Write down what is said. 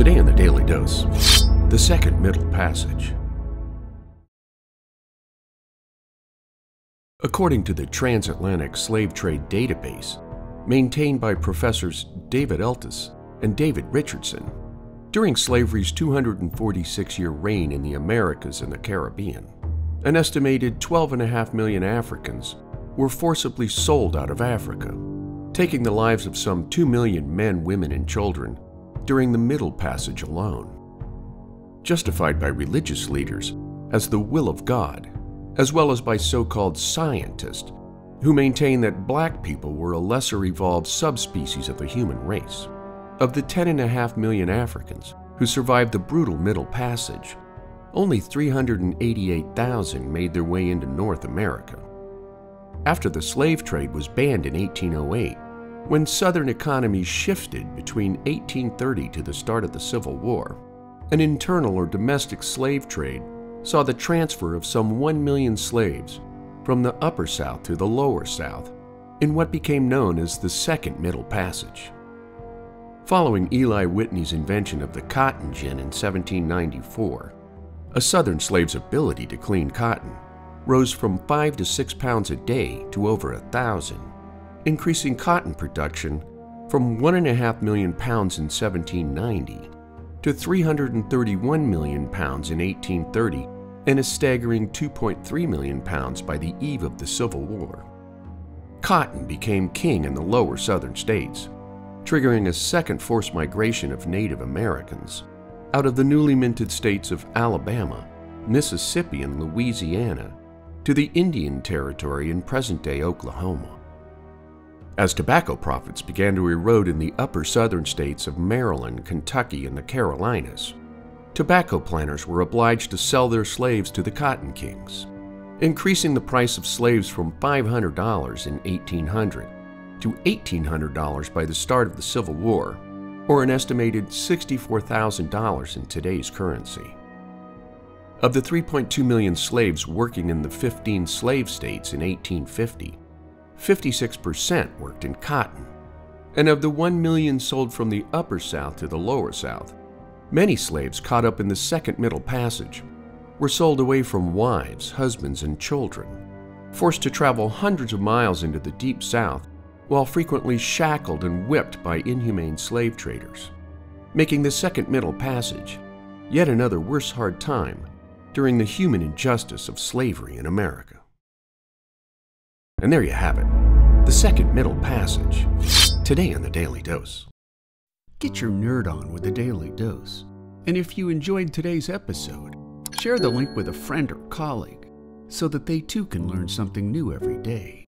Today in the Daily Dose, the second Middle Passage. According to the Transatlantic Slave Trade Database, maintained by professors David Eltis and David Richardson, during slavery's 246 year reign in the Americas and the Caribbean, an estimated 12.5 million Africans were forcibly sold out of Africa, taking the lives of some 2 million men, women, and children during the Middle Passage alone. Justified by religious leaders as the will of God, as well as by so called scientists who maintain that black people were a lesser evolved subspecies of the human race. Of the 10.5 million Africans who survived the brutal Middle Passage, only 388,000 made their way into North America. After the slave trade was banned in 1808, when Southern economies shifted between 1830 to the start of the Civil War, an internal or domestic slave trade saw the transfer of some 1 million slaves from the Upper South to the Lower South in what became known as the Second Middle Passage. Following Eli Whitney's invention of the cotton gin in 1794, a Southern slave's ability to clean cotton rose from 5 to 6 pounds a day to over a thousand, increasing cotton production from 1.5 million pounds in 1790 to 331 million pounds in 1830 and a staggering 2.3 million pounds by the eve of the Civil War. Cotton became king in the lower southern states, triggering a second forced migration of Native Americans out of the newly minted states of Alabama, Mississippi, and Louisiana to the Indian Territory in present day Oklahoma. As tobacco profits began to erode in the upper southern states of Maryland, Kentucky, and the Carolinas, tobacco planters were obliged to sell their slaves to the cotton kings, increasing the price of slaves from $500 in 1800 to $1,800 by the start of the Civil War, or an estimated $64,000 in today's currency. Of the 3.2 million slaves working in the 15 slave states in 1850, 56% worked in cotton. And of the 1 million sold from the upper South to the lower South, many slaves caught up in the Second Middle Passage were sold away from wives, husbands, and children, forced to travel hundreds of miles into the deep South while frequently shackled and whipped by inhumane slave traders, making the Second Middle Passage yet another worse hard time during the human injustice of slavery in America. And there you have it, the Second Middle Passage, today in the Daily Dose. Get your nerd on with the Daily Dose. And if you enjoyed today's episode, share the link with a friend or colleague so that they too can learn something new every day.